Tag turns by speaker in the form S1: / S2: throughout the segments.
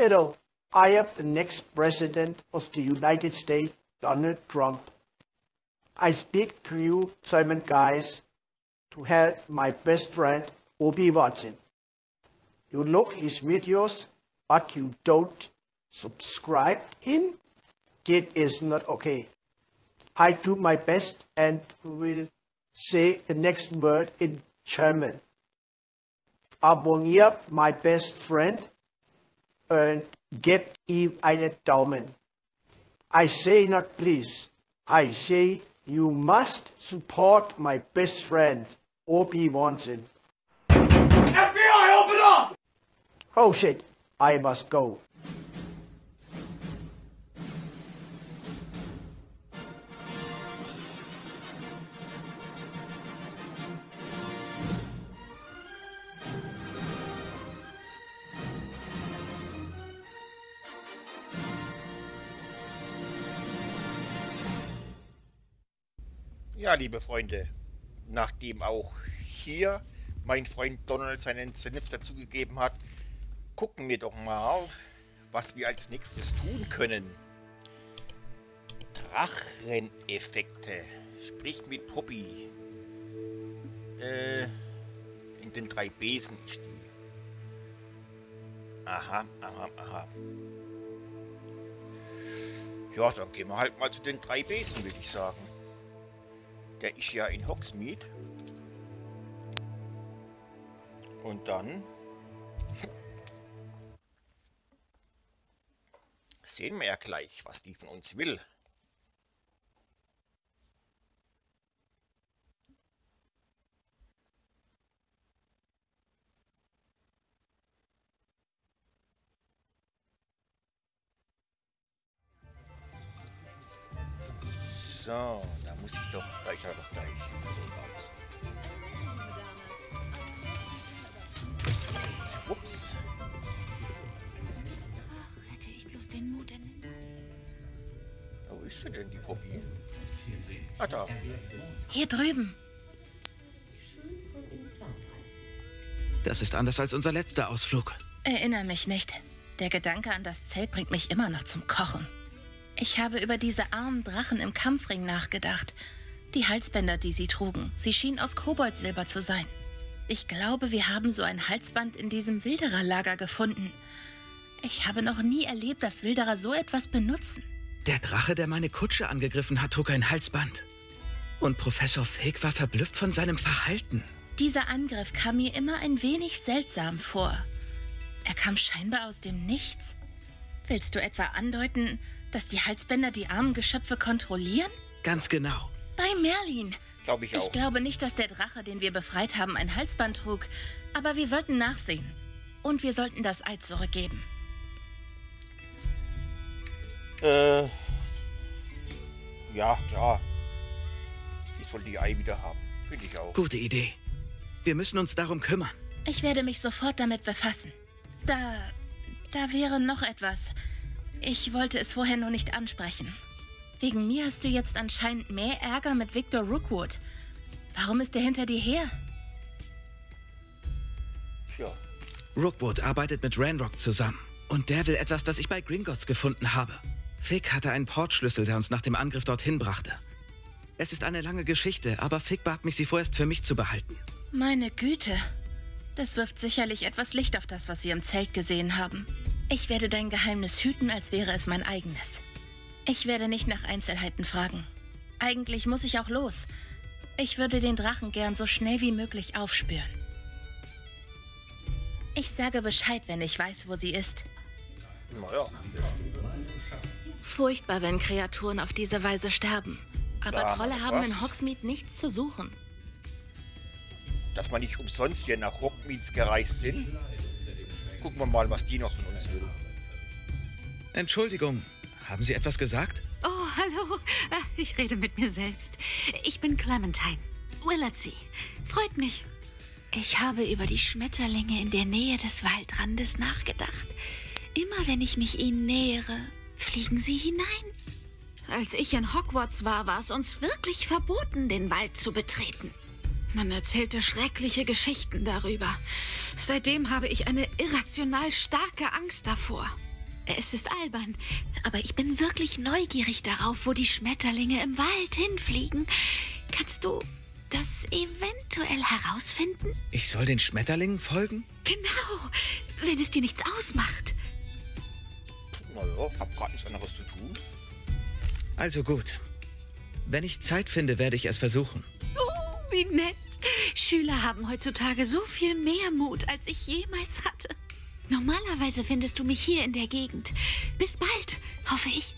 S1: Hello, I am the next president of the United States, Donald Trump. I speak to you, Simon guys, to help my best friend, Obi Watson. You look his videos, but you don't subscribe him? It is not okay. I do my best and will say the next word in German. Abonniert my best friend und gebt ihm einen Daumen. I say not please. I say you must support my best friend, Obi Watson.
S2: FBI, open up!
S1: Oh shit, I must go.
S3: Liebe Freunde, nachdem auch hier mein Freund Donald seinen Senf dazugegeben hat, gucken wir doch mal, was wir als nächstes tun können. Dracheneffekte. Spricht mit Poppy. Äh, in den drei Besen ist die. Aha, aha, aha. Ja, dann gehen wir halt mal zu den drei Besen, würde ich sagen. Der ist ja in Hogsmeade. Und dann sehen wir ja gleich, was die von uns will. So, ist er doch gleich. Schwupps.
S4: Ach, hätte ich bloß den Mut in...
S3: Wo ist sie denn, die Poppy? Ah, da.
S4: Hier drüben.
S5: Das ist anders als unser letzter Ausflug.
S4: Erinnere mich nicht. Der Gedanke an das Zelt bringt mich immer noch zum Kochen. Ich habe über diese armen Drachen im Kampfring nachgedacht. Die Halsbänder, die sie trugen. Sie schienen aus Koboldsilber zu sein. Ich glaube, wir haben so ein Halsband in diesem Wildererlager gefunden. Ich habe noch nie erlebt, dass Wilderer so etwas benutzen.
S5: Der Drache, der meine Kutsche angegriffen hat, trug ein Halsband. Und Professor Fake war verblüfft von seinem Verhalten.
S4: Dieser Angriff kam mir immer ein wenig seltsam vor. Er kam scheinbar aus dem Nichts. Willst du etwa andeuten, dass die Halsbänder die armen Geschöpfe kontrollieren?
S5: Ganz genau.
S4: Bei Merlin.
S3: Glaube ich auch.
S4: Ich glaube nicht, dass der Drache, den wir befreit haben, ein Halsband trug. Aber wir sollten nachsehen. Und wir sollten das Ei zurückgeben.
S3: Äh. Ja, klar. Ich soll die Ei wieder haben. Finde ich auch.
S5: Gute Idee. Wir müssen uns darum kümmern.
S4: Ich werde mich sofort damit befassen. Da. da wäre noch etwas. Ich wollte es vorher nur nicht ansprechen. Wegen mir hast du jetzt anscheinend mehr Ärger mit Victor Rookwood. Warum ist er hinter dir her?
S3: Tja.
S5: Rookwood arbeitet mit Ranrock zusammen. Und der will etwas, das ich bei Gringotts gefunden habe. Fick hatte einen Portschlüssel, der uns nach dem Angriff dorthin brachte. Es ist eine lange Geschichte, aber Fick bat mich, sie vorerst für mich zu behalten.
S4: Meine Güte. Das wirft sicherlich etwas Licht auf das, was wir im Zelt gesehen haben. Ich werde dein Geheimnis hüten, als wäre es mein eigenes. Ich werde nicht nach Einzelheiten fragen. Eigentlich muss ich auch los. Ich würde den Drachen gern so schnell wie möglich aufspüren. Ich sage Bescheid, wenn ich weiß, wo sie ist.
S3: Naja.
S4: Furchtbar, wenn Kreaturen auf diese Weise sterben. Aber
S3: Ja,
S4: Trolle haben in
S3: was?
S4: Hogsmeade nichts zu suchen.
S3: Dass wir nicht umsonst hier nach Hogsmeade gereist sind. Gucken wir mal, was die noch von uns will.
S5: Entschuldigung, haben Sie etwas gesagt?
S6: Oh, hallo. Ah, Ich rede mit mir selbst. Ich bin Clementine. Willardsey. Freut mich.
S4: Ich habe über die Schmetterlinge in der Nähe des Waldrandes nachgedacht. Immer wenn ich mich ihnen nähere, fliegen sie hinein.
S6: Als ich in Hogwarts war, war es uns wirklich verboten, den Wald zu betreten. Man erzählte schreckliche Geschichten darüber. Seitdem habe ich eine irrational starke Angst davor. Es ist albern, aber ich bin wirklich neugierig darauf, wo die Schmetterlinge im Wald hinfliegen. Kannst du das eventuell herausfinden?
S5: Ich soll den Schmetterlingen folgen?
S6: Genau, wenn es dir nichts ausmacht.
S3: Naja, hab grad nichts anderes zu tun.
S5: Also gut. Wenn ich Zeit finde, werde ich es versuchen.
S6: Oh, wie nett. Schüler haben heutzutage so viel mehr Mut, als ich jemals hatte. Normalerweise findest du mich hier in der Gegend. Bis bald, hoffe ich.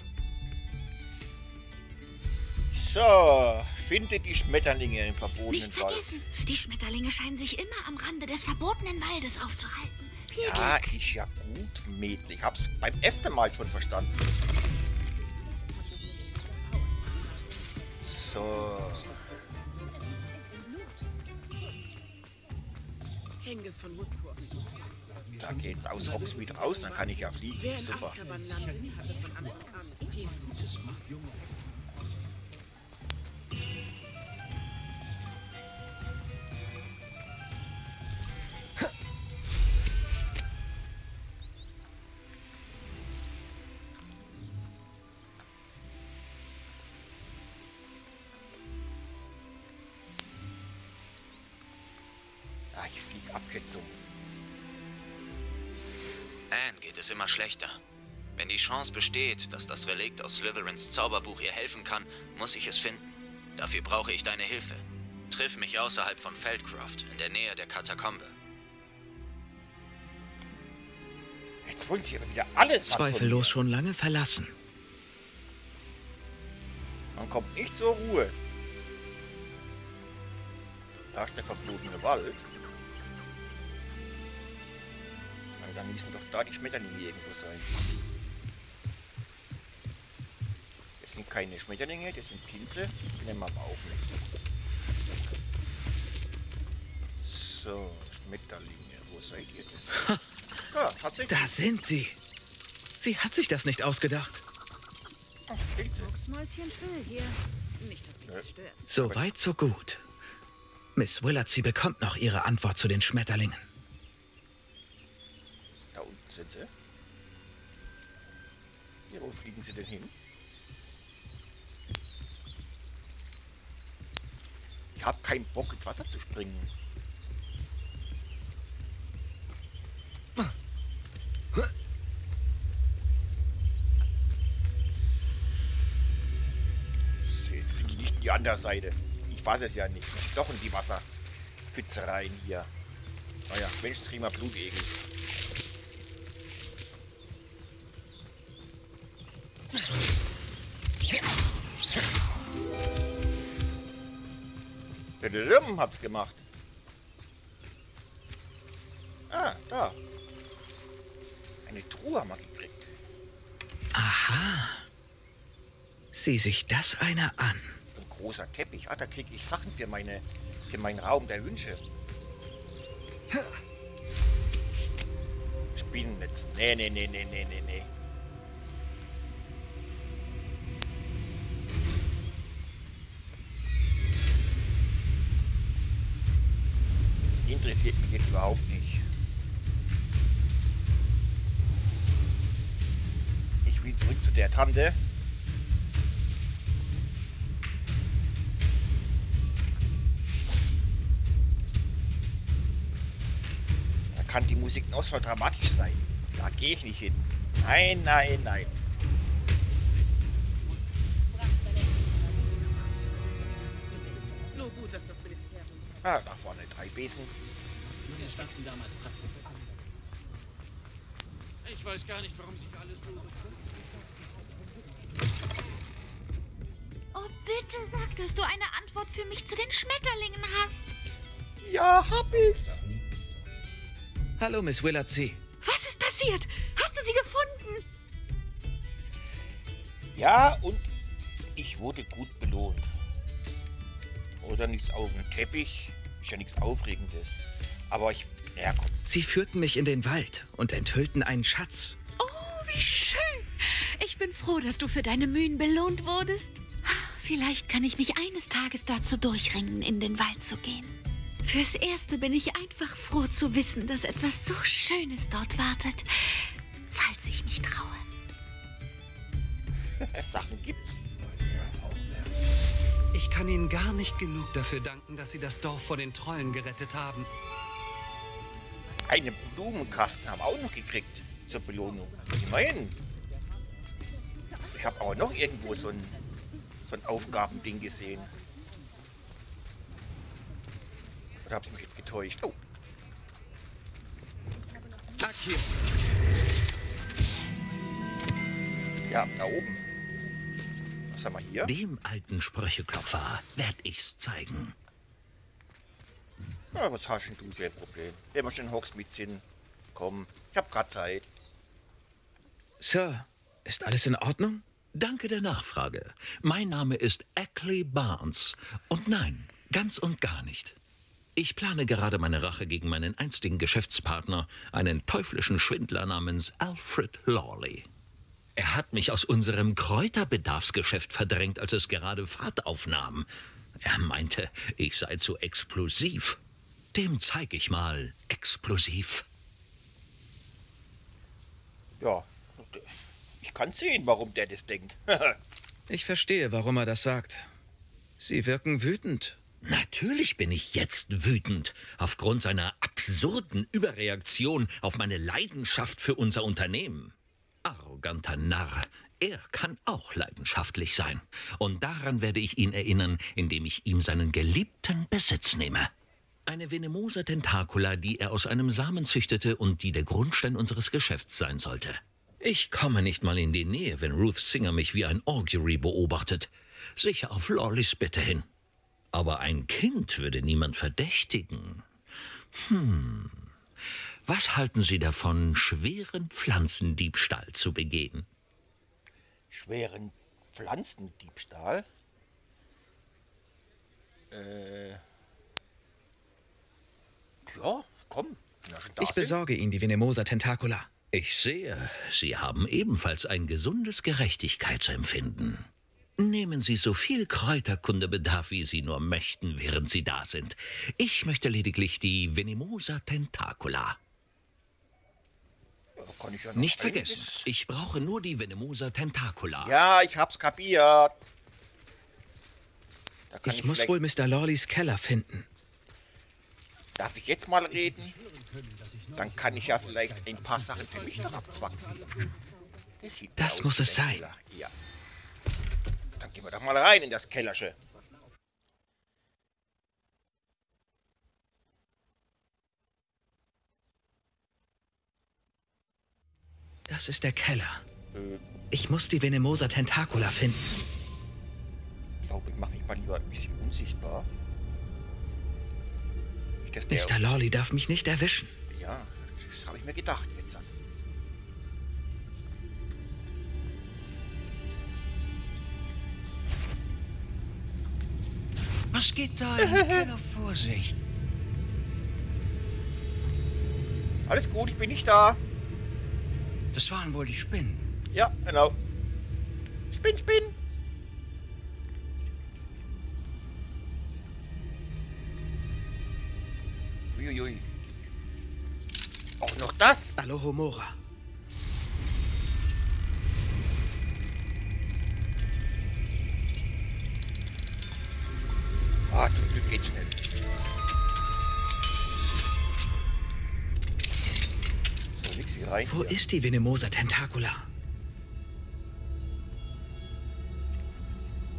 S3: So, finde die Schmetterlinge im verbotenen
S6: Nicht
S3: Wald.
S6: vergessen, die Schmetterlinge scheinen sich immer am Rande des verbotenen Waldes aufzuhalten. Viel
S3: Ja,
S6: Glück.
S3: ist ja gut, Mädel. Ich hab's beim ersten Mal schon verstanden. So.
S7: Hengis von Woodcourt.
S3: Da geht's aus Hogsmeade raus, dann kann ich ja fliegen. Super. Ah, ich flieg Abkürzung.
S8: Geht es immer schlechter. Wenn die Chance besteht, dass das Relikt aus Slytherins Zauberbuch ihr helfen kann, muss ich es finden. Dafür brauche ich deine Hilfe. Triff mich außerhalb von Feldcroft, in der Nähe der Katakombe.
S3: Jetzt wollen sie aber wieder alles
S5: Zweifellos schon lange verlassen.
S3: Man kommt nicht zur Ruhe. Da ist der verbotene Wald. Müssen doch da die Schmetterlinge irgendwo sein. Das sind keine Schmetterlinge, das sind Pilze. Die nehmen wir aber auch mit. So, Schmetterlinge, wo seid ihr denn? Ja, tatsächlich.
S5: Da sind sie. Sie hat sich das nicht ausgedacht.
S3: Pilze.
S7: Mäuschen still hier. Nicht, dass
S3: Nö.
S7: dich stört.
S5: So weit, so gut. Miss Willard, sie bekommt noch ihre Antwort zu den Schmetterlingen.
S3: Sie. Ja, wo fliegen sie denn hin? Ich hab keinen Bock ins Wasser zu springen. Jetzt sind die nicht die andere Seite. Ich weiß es ja nicht. Ich doch in die Wasserpfütze rein hier. Naja, wenigstens kriegen wir Blutegel. Rimm hat's gemacht. Ah, da. Eine Truhe haben wir gekriegt.
S5: Aha. Sieh sich das einer an.
S3: Ein großer Teppich. Ah, da kriege ich Sachen für meine für meinen Raum der Wünsche. Spinnennetz. Nee, nee, nee, nee, nee, nee, nee. Interessiert mich jetzt überhaupt nicht. Ich will zurück zu der Tante. Da kann die Musik noch so dramatisch sein. Da gehe ich nicht hin. Nein, nein, nein. Ah, da vorne drei Besen.
S2: Ich weiß gar nicht, warum sich alles so...
S6: Oh, bitte sag, dass du eine Antwort für mich zu den Schmetterlingen hast.
S3: Ja, hab ich.
S5: Hallo, Miss Willard C.
S6: Was ist passiert? Hast du sie gefunden?
S3: Ja, und ich wurde gut belohnt. Oder nichts auf dem Teppich. Ist ja nichts Aufregendes. Aber ich. Ja, komm.
S5: Sie führten mich in den Wald und enthüllten einen Schatz.
S6: Oh, wie schön! Ich bin froh, dass du für deine Mühen belohnt wurdest. Vielleicht kann ich mich eines Tages dazu durchringen, in den Wald zu gehen. Fürs Erste bin ich einfach froh zu wissen, dass etwas so Schönes dort wartet, falls ich mich traue. Sachen gibt's.
S9: Ich kann Ihnen gar nicht genug dafür danken, dass Sie das Dorf vor den Trollen gerettet haben.
S3: Einen Blumenkasten haben wir auch noch gekriegt zur Belohnung. Immerhin. Ich habe aber noch irgendwo so ein, so ein Aufgabending gesehen. Oder habe ich mich jetzt getäuscht? Oh, ja, da oben. Was haben wir hier?
S10: Dem alten Sprücheklopfer werd ich's zeigen.
S3: Ja, was hast denn du für ein Problem? Wir schon Hogsmeade sind. Komm, ich hab grad Zeit.
S5: Sir, ist alles in Ordnung?
S10: Danke der Nachfrage. Mein Name ist Ackley Barnes. Und nein, ganz und gar nicht. Ich plane gerade meine Rache gegen meinen einstigen Geschäftspartner, einen teuflischen Schwindler namens Alfred Lawley. Er hat mich aus unserem Kräuterbedarfsgeschäft verdrängt, als es gerade Fahrt aufnahm. Er meinte, ich sei zu explosiv. Dem zeig ich mal explosiv.
S3: Ja, ich kann sehen, warum der das denkt.
S5: Ich verstehe, warum er das sagt. Sie wirken wütend.
S10: Natürlich bin ich jetzt wütend aufgrund seiner absurden Überreaktion auf meine Leidenschaft für unser Unternehmen. Arroganter Narr. Er kann auch leidenschaftlich sein. Und daran werde ich ihn erinnern, indem ich ihm seinen geliebten Besitz nehme. Eine Venemosa Tentacula, die er aus einem Samen züchtete und die der Grundstein unseres Geschäfts sein sollte. Ich komme nicht mal in die Nähe, wenn Ruth Singer mich wie ein Augury beobachtet. Sicher auf Lawleys Bitte hin. Aber ein Kind würde niemand verdächtigen. Hm. Was halten Sie davon, schweren Pflanzendiebstahl zu begehen?
S3: Schweren Pflanzendiebstahl? Äh. Ja, komm. da
S5: Ich
S3: sind.
S5: besorge Ihnen die Venemosa Tentacula.
S10: Ich sehe, Sie haben ebenfalls ein gesundes Gerechtigkeitsempfinden. Nehmen Sie so viel Kräuterkundebedarf, wie Sie nur möchten, während Sie da sind. Ich möchte lediglich die Venemosa Tentacula.
S3: Ja, kann ich ja noch
S10: Nicht vergessen, ich brauche nur die Venemosa Tentacula.
S3: Ja, ich hab's kapiert. Kann
S5: Ich muss wohl Mr. Lawleys Keller finden.
S3: Darf ich jetzt mal reden? Dann kann ich ja vielleicht ein paar Sachen für mich noch abzwacken. Das,
S5: Das muss es
S3: ein
S5: sein.
S3: Ja. Dann gehen wir doch mal rein in das Kellersche.
S5: Das ist der Keller.
S3: Äh,
S5: Ich muss die Venemosa Tentacula finden.
S3: ich glaube, ich mache mich mal lieber ein bisschen unsichtbar.
S5: Mr. Lawley darf mich nicht erwischen.
S3: Ja, das habe ich mir gedacht jetzt.
S10: Was geht da im Keller vor sich?
S3: Alles gut, ich bin nicht da.
S10: Das waren wohl die Spinnen.
S3: Ja, genau. Spinn, spinn. Auch das?
S5: Alohomora.
S3: Ah, zum Glück geht's schnell. So, nix wie rein.
S5: Wo
S3: hier.
S5: ist die Venemosa Tentacula?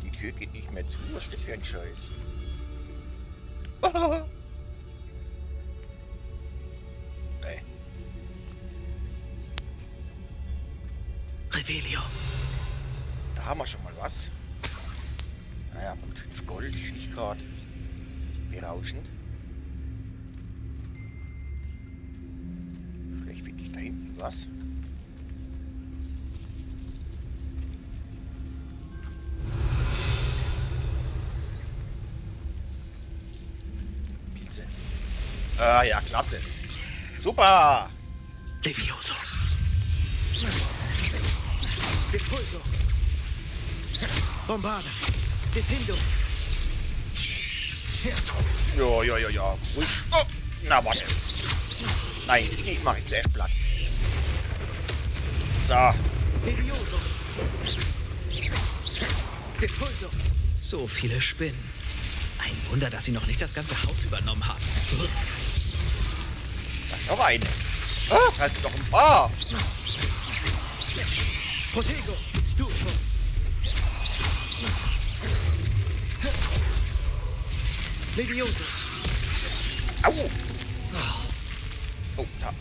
S3: Die Tür geht nicht mehr zu. Was ist das für ein Scheiß?
S5: Revelio.
S3: Da haben wir schon mal was. Naja, gut, 5 Gold ist nicht gerade berauschend. Vielleicht finde ich da hinten was. Pilze. Ah ja, klasse. Super!
S5: Levioso. Depulso. Bombarda. Defindo.
S3: Ja, ja, ja, ja. Oh, na, warte. Nein, dich mache ich zuerst platt. So.
S5: Levioso. Depulso. So viele Spinnen. Ein Wunder, dass sie noch nicht das ganze Haus übernommen haben.
S3: Da ist noch eine. Ah, da ist noch ein paar.
S5: Protego, Stufo. Levioso.
S3: Au. Oh, da.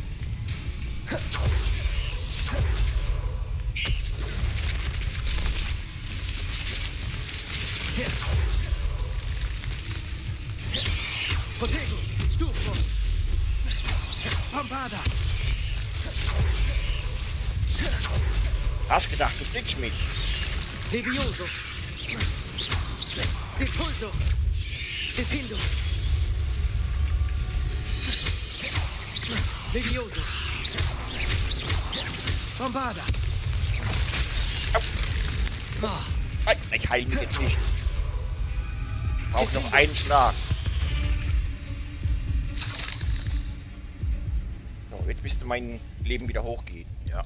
S5: Protego, Stufo. Bombada.
S3: Hast gedacht, du blickst mich.
S5: Levioso. Depulso. Defindo. Levioso. Bombada. Ah,
S3: Nein, ich heile mich jetzt nicht. Braucht noch einen Schlag. So, jetzt müsste mein Leben wieder hochgehen. Ja.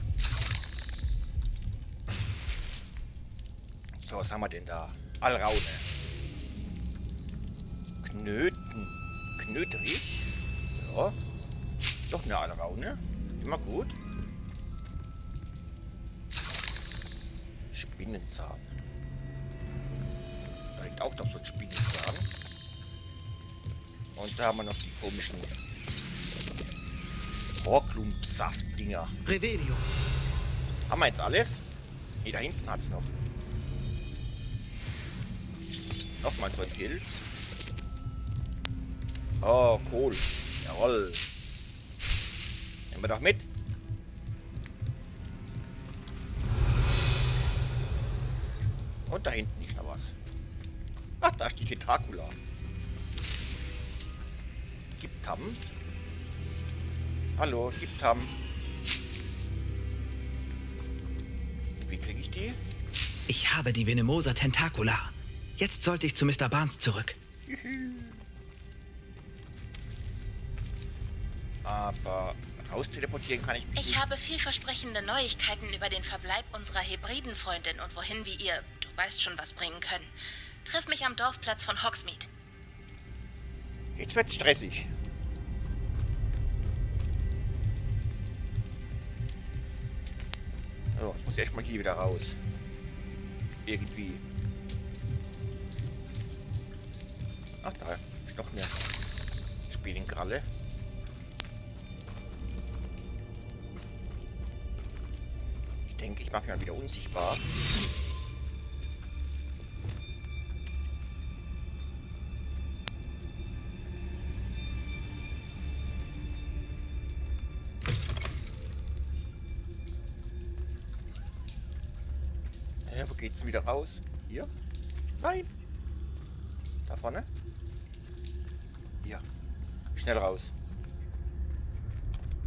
S3: So, was haben wir denn da? Alraune. Knöten. Knöterich. Ja. Doch eine Alraune. Immer gut. Spinnenzahn. Da liegt auch noch so ein Spinnenzahn. Und da haben wir noch die komischen Horklumpsaft-Dinger.
S5: Revelio.
S3: Haben wir jetzt alles? Ne, da hinten hat's noch. Nochmal so ein Pilz. Oh, Kohl. Jawoll. Nehmen wir doch mit. Und da hinten ist noch was. Ach, da ist die Tentakula. Gibt Tam. Hallo, gibt Tam. Wie kriege ich die?
S5: Ich habe die Venemosa Tentacula. Jetzt sollte ich zu Mr. Barnes zurück.
S3: Aber raus teleportieren kann ich mich
S4: Ich
S3: nicht.
S4: habe vielversprechende Neuigkeiten über den Verbleib unserer Hebridenfreundin und wohin wir ihr, du weißt schon, was bringen können. Triff mich am Dorfplatz von Hogsmeade.
S3: Jetzt wird's stressig. So, ich muss erstmal hier wieder raus. Irgendwie. Ach, da ist noch eine Spielingkralle. Ich denke, ich mache mich mal wieder unsichtbar. Hä, wo geht's denn wieder raus? Hier? Nein! Da vorne? Schnell raus.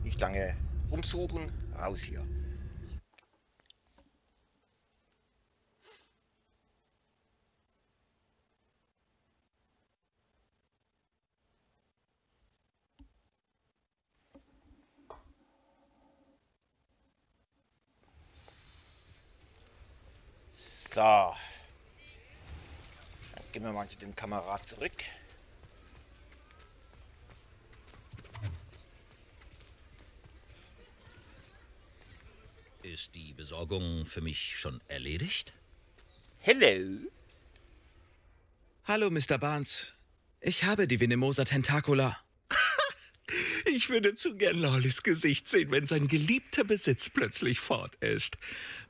S3: Nicht lange rumsuchen. Raus hier. So. Dann gehen wir mal zu dem Kamerad zurück.
S10: Ist die Besorgung für mich schon erledigt?
S3: Hello.
S5: Hallo, Mr. Barnes. Ich habe die Venemosa Tentacula.
S10: Ich würde zu gern Lawlys Gesicht sehen, wenn sein geliebter Besitz plötzlich fort ist.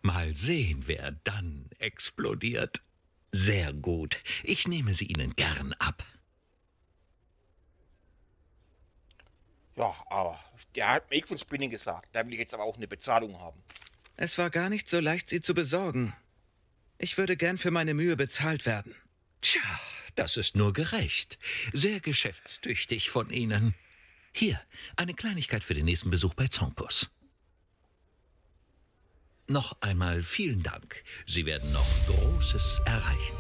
S10: Mal sehen, wer dann explodiert. Sehr gut. Ich nehme sie Ihnen gern ab.
S3: Ja, aber der hat mir nichts von Spinning gesagt. Da will ich jetzt aber auch eine Bezahlung haben.
S5: Es war gar nicht so leicht, sie zu besorgen. Ich würde gern für meine Mühe bezahlt werden.
S10: Tja, das ist nur gerecht. Sehr geschäftstüchtig von Ihnen. Hier, eine Kleinigkeit für den nächsten Besuch bei Zonkos. Noch einmal vielen Dank. Sie werden noch Großes erreichen.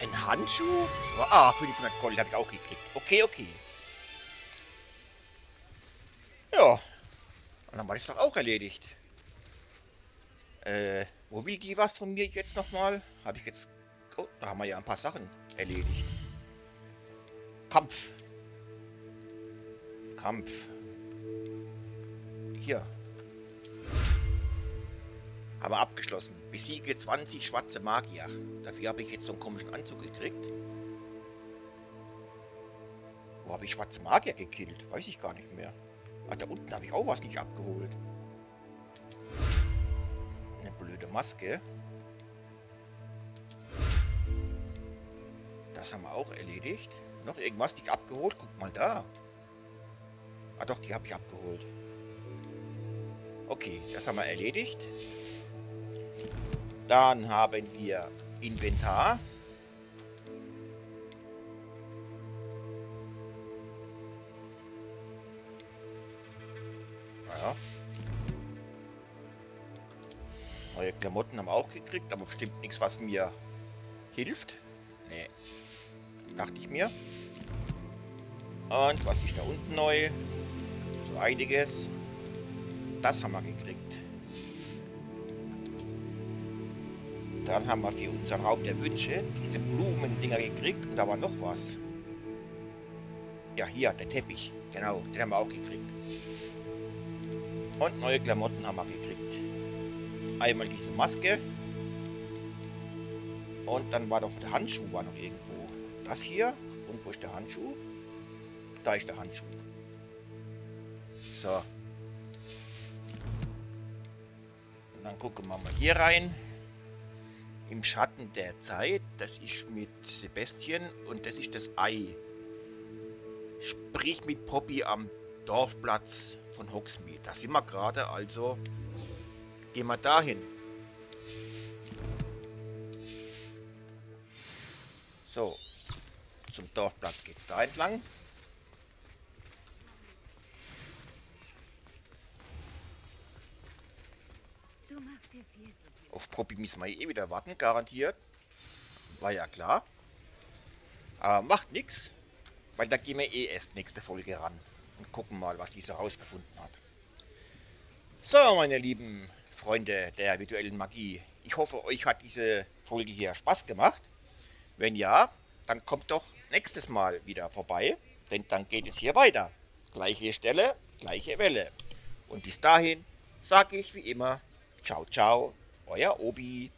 S3: Ein Handschuh? War, ah, 500 Gold habe ich auch gekriegt. Okay, okay. Ja. Und dann war das doch auch erledigt. Äh, wo will die was von mir jetzt nochmal? Habe ich jetzt Oh, da haben wir ja ein paar Sachen erledigt. Kampf. Kampf. Hier. Haben wir abgeschlossen. Besiege 20 schwarze Magier. Dafür habe ich jetzt so einen komischen Anzug gekriegt. Wo habe ich schwarze Magier gekillt? Weiß ich gar nicht mehr. Ah, da unten habe ich auch was nicht abgeholt. Eine blöde Maske. Das haben wir auch erledigt. Noch irgendwas nicht abgeholt? Guck mal da. Ah doch, die habe ich abgeholt. Okay, das haben wir erledigt. Dann haben wir Inventar. Klamotten haben wir auch gekriegt, aber bestimmt nichts, was mir hilft. Nee. Dachte ich mir. Und was ist da unten neu? So einiges. Das haben wir gekriegt. Dann haben wir für unseren Raum der Wünsche diese Blumendinger gekriegt. Und da war noch was. Ja, hier, der Teppich. Genau, den haben wir auch gekriegt. Und neue Klamotten haben wir gekriegt. Einmal diese Maske. Und dann war doch der Handschuh war noch irgendwo. Das hier. Und wo ist der Handschuh? Da ist der Handschuh. So. Und dann gucken wir mal hier rein. Im Schatten der Zeit. Das ist mit Sebastian und das ist das Ei. Sprich mit Poppy am Dorfplatz von Hogsmeade. Da sind wir gerade, also gehen wir dahin. So, zum Dorfplatz geht's da entlang. Auf Poppy müssen wir eh wieder warten, garantiert. War ja klar. Aber macht nichts, weil da gehen wir eh erst nächste Folge ran und gucken mal, was diese rausgefunden hat. So, meine lieben Freunde der virtuellen Magie. Ich hoffe, euch hat diese Folge hier Spaß gemacht. Wenn ja, dann kommt doch nächstes Mal wieder vorbei, denn dann geht es hier weiter. Gleiche Stelle, gleiche Welle. Und bis dahin sage ich wie immer, ciao, ciao, euer Obi.